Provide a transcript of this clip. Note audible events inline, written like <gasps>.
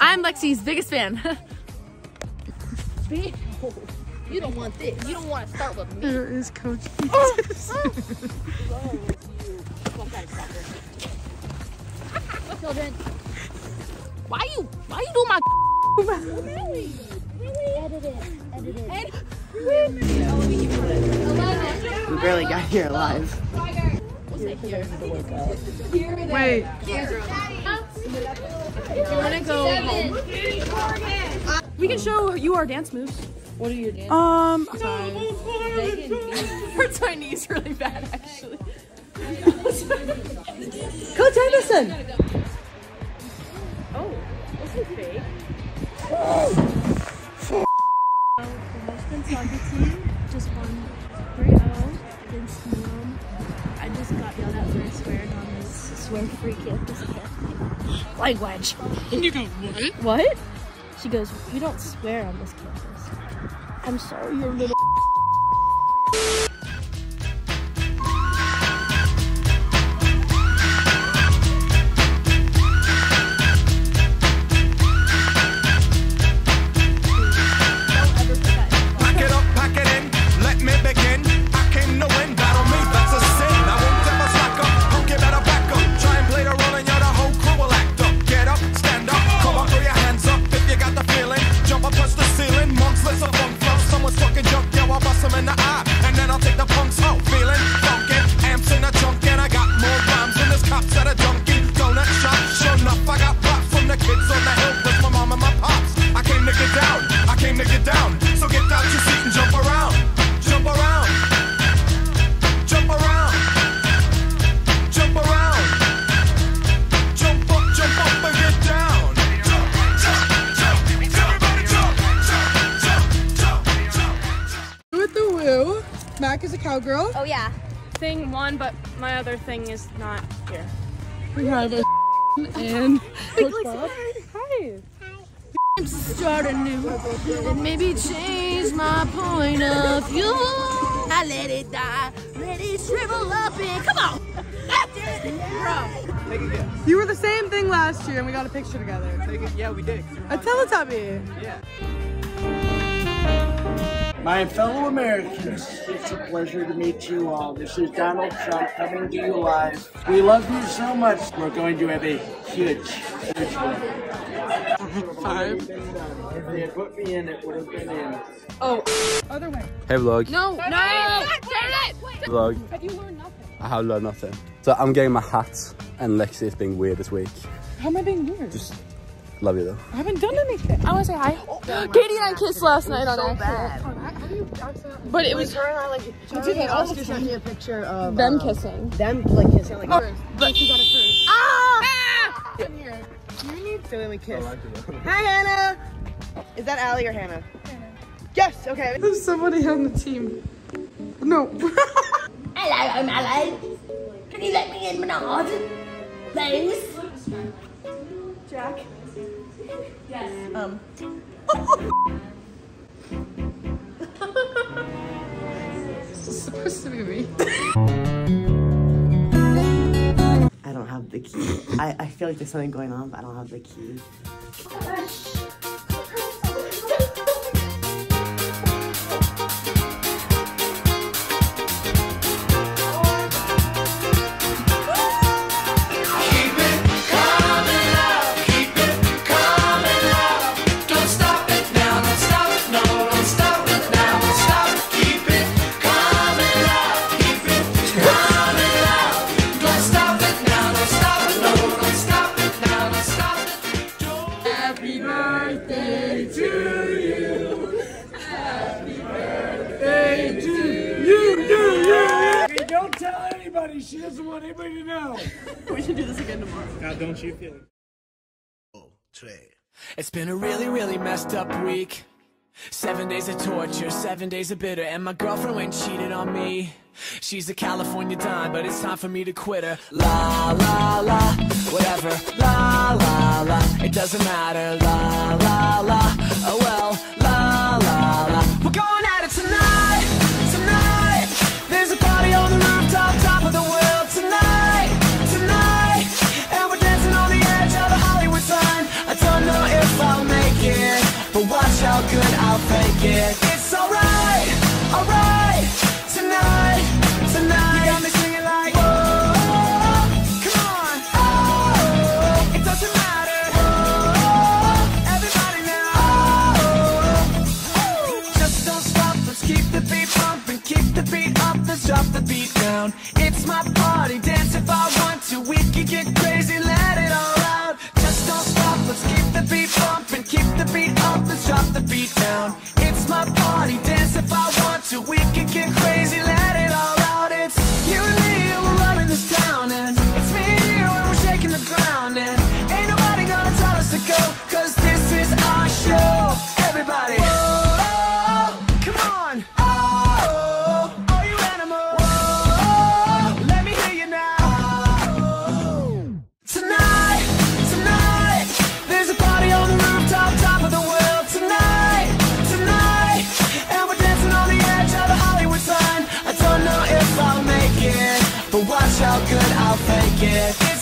I'm Lexi's biggest fan. <laughs> You don't want this. You don't want to start with me. There is Coach <laughs> Children. Why you why you doing my Edit it. Edit it. We barely got here alive. Wait, Do you want to go home? We can show you our dance moves. What are your dance? um, Hurts my knees really bad, actually. Coach Anderson. The husband soccer team just won 3-0 against Neom. I just got yelled at for swearing on this swear-free campus again. Language. You go what? What? She goes, we don't swear on this campus. I'm sorry, you're little cowgirl. Oh yeah. Thing one, but my other thing is not here. We have a and Coach Bob. Hi. Start anew and maybe change my point of view. I let it die, let it shrivel up and come on. Bro. You were the same thing last year, and we got a picture together. Yeah, we did. A Teletubby. My fellow Americans, it's a pleasure to meet you all. This is Donald Trump coming to you live. We love you so much. We're going to have a huge, huge win. Five. If they had put me in, it would have been in. Oh, other way. Hey vlog, No, no. vlog. Have you learned nothing? I have learned nothing. So I'm getting my hat and Lexi is being weird this week. How am I being weird? Just love you though. I haven't done anything. I want to say hi. <gasps> Katie and I kissed last night on accident. But it was Her and I like. Charlie and Oscar sent me a picture of them um, kissing. them like kissing like. But she got it first. Ah! So then we kiss. Hi Hannah. Is that Allie or Hannah? Hannah. Yes. Okay. There's somebody on the team. No. <laughs> Hello, I'm Alan. Can you let me in, Menard? Please? Jack. Um, <laughs> is supposed to be me. I don't have the key. I, I feel like there's something going on, but I don't have the key. Don't tell anybody. She doesn't want anybody to know. <laughs> We should do this again tomorrow. Now, don't you feel oh, It's been a really, really messed up week. Seven days of torture, seven days of bitter, and my girlfriend went and cheated on me. She's a California dime, but it's time for me to quit her. La la la, whatever. La la la, it doesn't matter. La la la, oh well. La la la, we're going at I'll fake it. It's alright, alright. Tonight, tonight. You got me singing like, whoa, come on. Oh, it doesn't matter. Whoa, everybody now. Oh, just don't stop. Let's keep the beat pumping, keep the beat up. Let's drop the beat down. It's my party, dance if I want to. We can get crazy, let it all out. Just don't stop. Let's keep the beat down. It's my but watch how good I'll fake it.